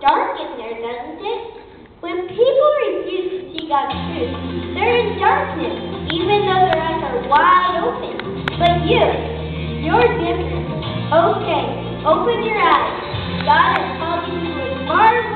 dark in there, doesn't it? When people refuse to see God's truth, they're in darkness, even though their eyes are wide open. But you, you're different. Okay, open your eyes. God has called you to a marvelous